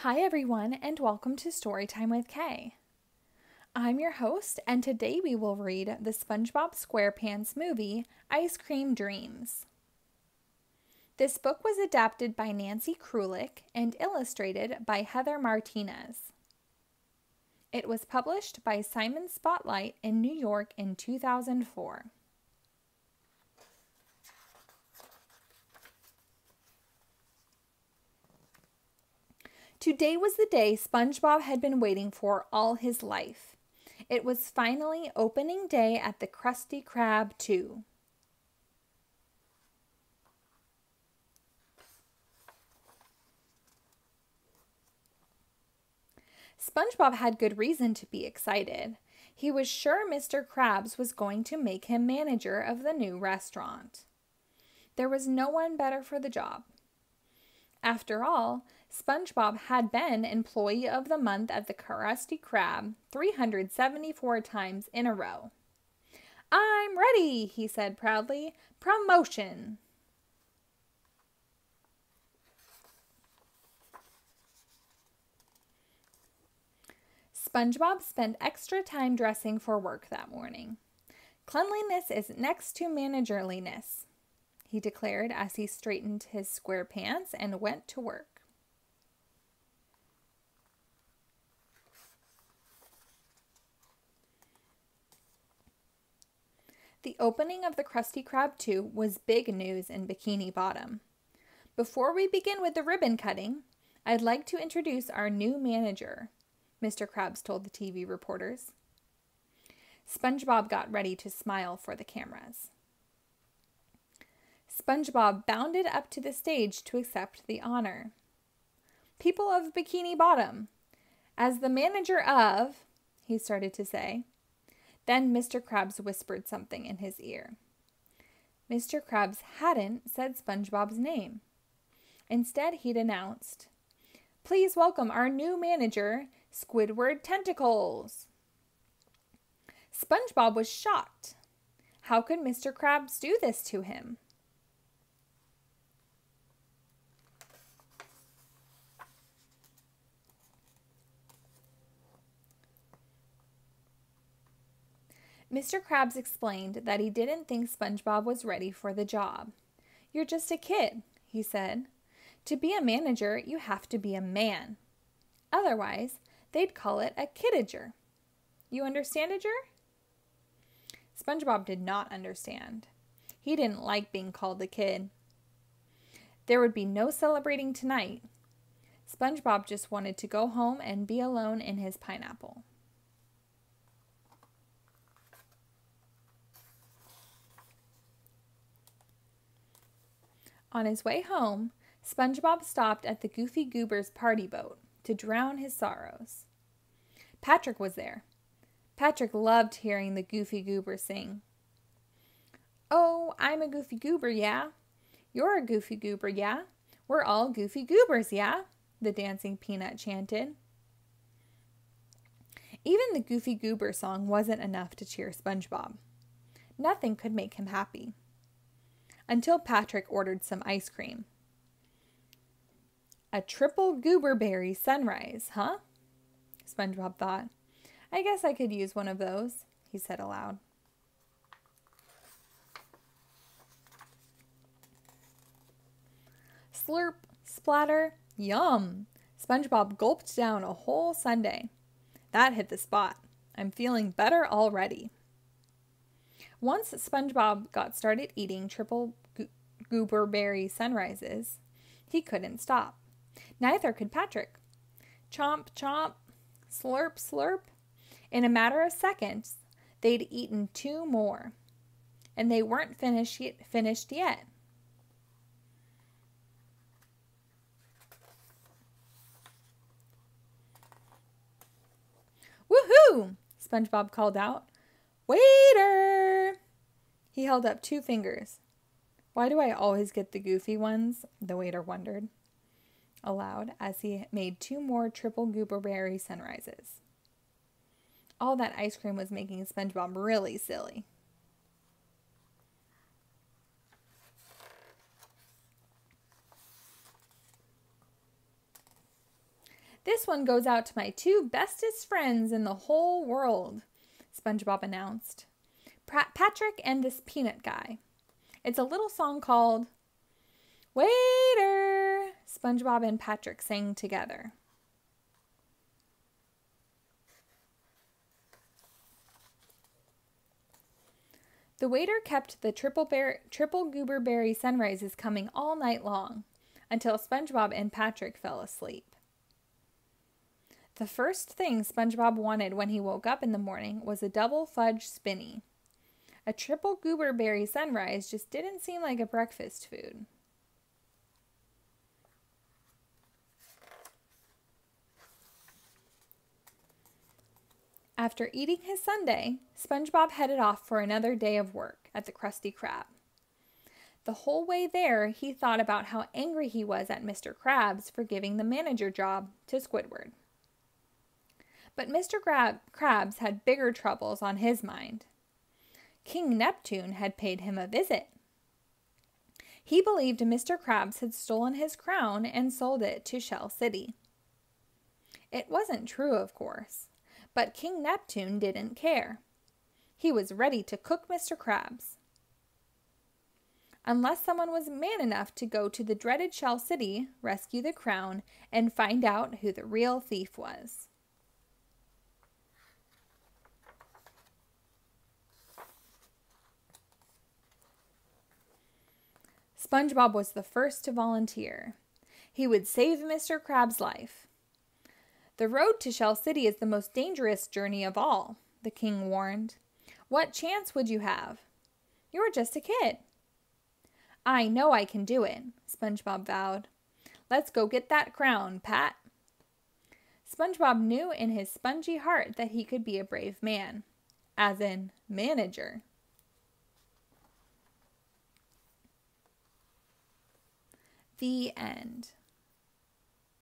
Hi, everyone, and welcome to Storytime with K. I'm your host, and today we will read the SpongeBob SquarePants movie, Ice Cream Dreams. This book was adapted by Nancy Krulik and illustrated by Heather Martinez. It was published by Simon Spotlight in New York in 2004. Today was the day SpongeBob had been waiting for all his life. It was finally opening day at the Krusty Krab 2. SpongeBob had good reason to be excited. He was sure Mr. Krabs was going to make him manager of the new restaurant. There was no one better for the job. After all, SpongeBob had been Employee of the Month at the Krusty Krab 374 times in a row. I'm ready, he said proudly. Promotion! SpongeBob spent extra time dressing for work that morning. Cleanliness is next to managerliness, he declared as he straightened his square pants and went to work. The opening of the Krusty Krab 2 was big news in Bikini Bottom. Before we begin with the ribbon cutting, I'd like to introduce our new manager, Mr. Krabs told the TV reporters. SpongeBob got ready to smile for the cameras. SpongeBob bounded up to the stage to accept the honor. People of Bikini Bottom, as the manager of, he started to say, then Mr. Krabs whispered something in his ear. Mr. Krabs hadn't said SpongeBob's name. Instead, he'd announced, Please welcome our new manager, Squidward Tentacles. SpongeBob was shocked. How could Mr. Krabs do this to him? Mr. Krabs explained that he didn't think SpongeBob was ready for the job. You're just a kid, he said. To be a manager, you have to be a man. Otherwise, they'd call it a kidager. You understand, Ager? SpongeBob did not understand. He didn't like being called a kid. There would be no celebrating tonight. SpongeBob just wanted to go home and be alone in his pineapple. On his way home, SpongeBob stopped at the Goofy Goober's party boat to drown his sorrows. Patrick was there. Patrick loved hearing the Goofy Goober sing. Oh, I'm a Goofy Goober, yeah. You're a Goofy Goober, yeah. We're all Goofy Goobers, yeah, the dancing peanut chanted. Even the Goofy Goober song wasn't enough to cheer SpongeBob. Nothing could make him happy until Patrick ordered some ice cream. A triple gooberberry sunrise, huh? SpongeBob thought. I guess I could use one of those, he said aloud. Slurp, splatter, yum! SpongeBob gulped down a whole sundae. That hit the spot. I'm feeling better already. Once SpongeBob got started eating triple go- gooberberry sunrises, he couldn't stop. Neither could Patrick. Chomp, chomp, slurp, slurp. In a matter of seconds, they'd eaten two more, and they weren't finished yet. Finished yet. Woohoo! SpongeBob called out. Waiter! He held up two fingers. Why do I always get the goofy ones? The waiter wondered aloud as he made two more triple gooberberry sunrises. All that ice cream was making SpongeBob really silly. This one goes out to my two bestest friends in the whole world, SpongeBob announced. Patrick and this peanut guy. It's a little song called Waiter, SpongeBob and Patrick sang together. The waiter kept the triple, bear, triple goober berry sunrises coming all night long until SpongeBob and Patrick fell asleep. The first thing SpongeBob wanted when he woke up in the morning was a double fudge spinny. A triple goober berry sunrise just didn't seem like a breakfast food. After eating his sundae, SpongeBob headed off for another day of work at the Krusty Krab. The whole way there, he thought about how angry he was at Mr. Krabs for giving the manager job to Squidward. But Mr. Grab- Krabs had bigger troubles on his mind. King Neptune had paid him a visit. He believed Mr. Krabs had stolen his crown and sold it to Shell City. It wasn't true, of course. But King Neptune didn't care. He was ready to cook Mr. Krabs. Unless someone was man enough to go to the dreaded Shell City, rescue the crown, and find out who the real thief was. SpongeBob was the first to volunteer. He would save Mr. Krabs' life. The road to Shell City is the most dangerous journey of all, the king warned. What chance would you have? You're just a kid. I know I can do it, SpongeBob vowed. Let's go get that crown, Pat. SpongeBob knew in his spongy heart that he could be a brave man, as in manager. The end.